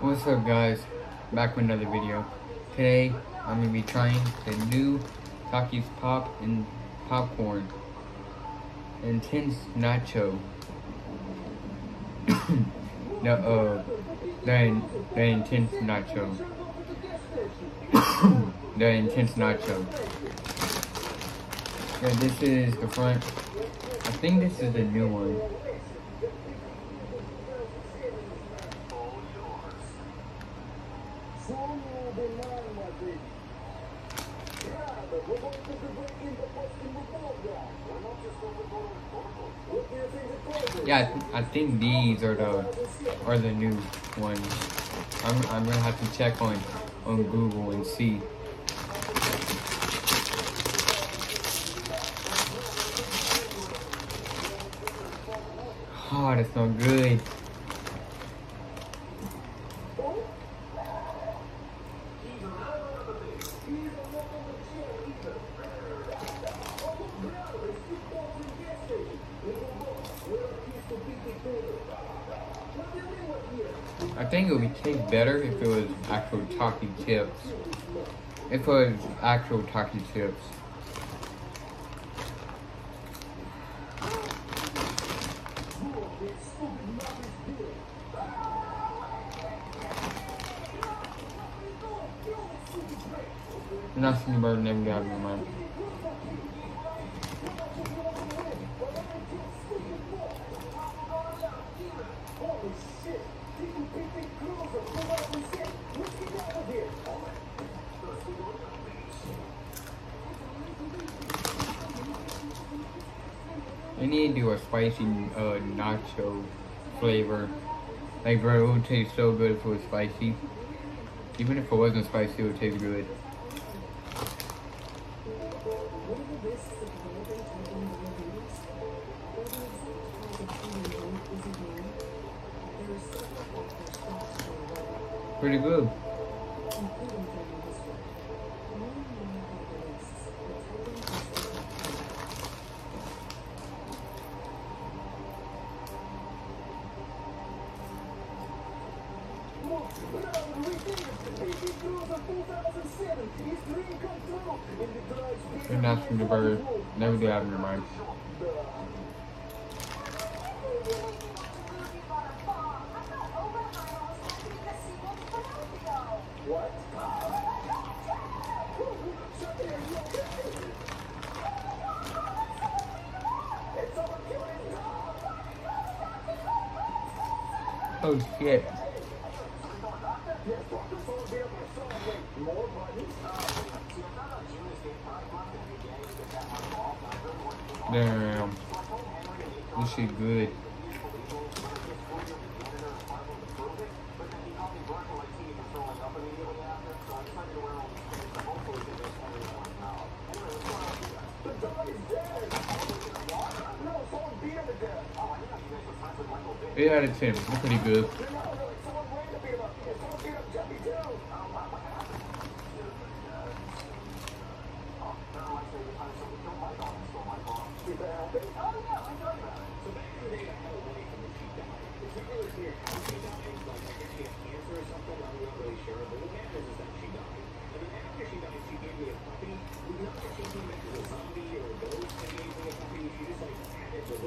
What's up guys? Back with another video. Today I'm gonna be trying the new Takis Pop and Popcorn Intense Nacho. the uh the, the intense nacho. the intense nacho. Yeah, this is the front. I think this is the new one. Yeah, I think these are the are the new ones. I'm I'm gonna have to check on on Google and see. Oh, that's not good. Think it would taste better if it was actual Taki chips. If it was actual Taki chips. Nothing better than never got my need to do a spicy uh, nacho flavor. Like, bro, it would taste so good if it was spicy. Even if it wasn't spicy, it would taste good. Pretty good. And that's from the burger. Never do have in your mind. Oh shit. Damn. This shit good. Eight out of ten. They're pretty good.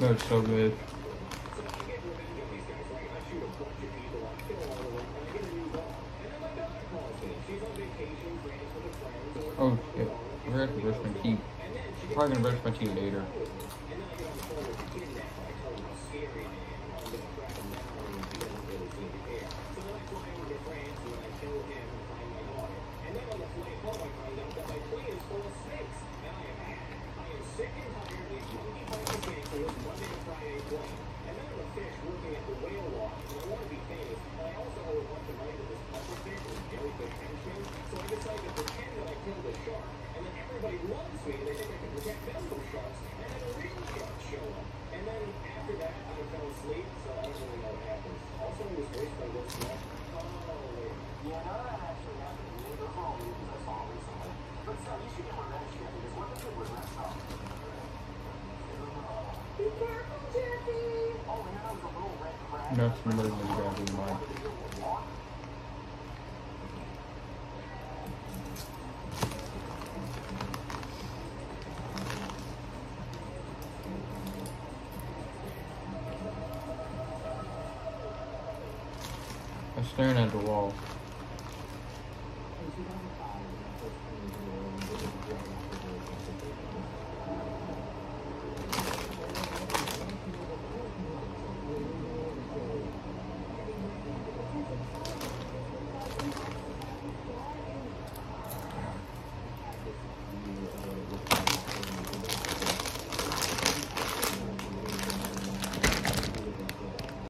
That's so good. Oh. I forgot to brush my teeth. Probably gonna brush my teeth later. And then everybody loves me, and they think I can protect them from sharks. And then a real shark up. And then after that, I asleep, so I don't really know what happens. I was yeah, that actually happened recently. But you should get if? Be careful, Jeffy! No, somebody's been grabbing. Staring at the wall.